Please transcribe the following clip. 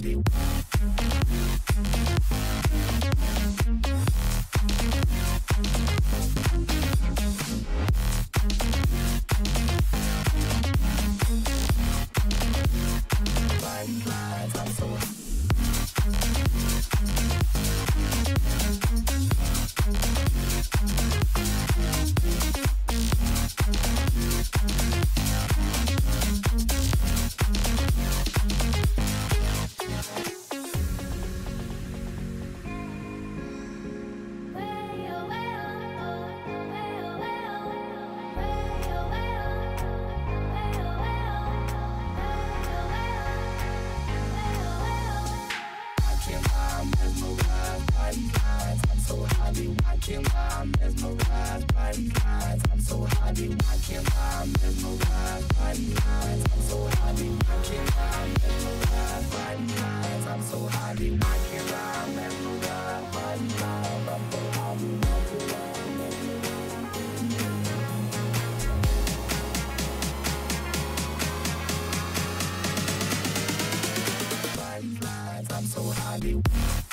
Vibe. I'm mesmerized by these. I'm so high I can't lie. I'm. I'm so high I can't lie. I'm. I'm so high I can't lie. By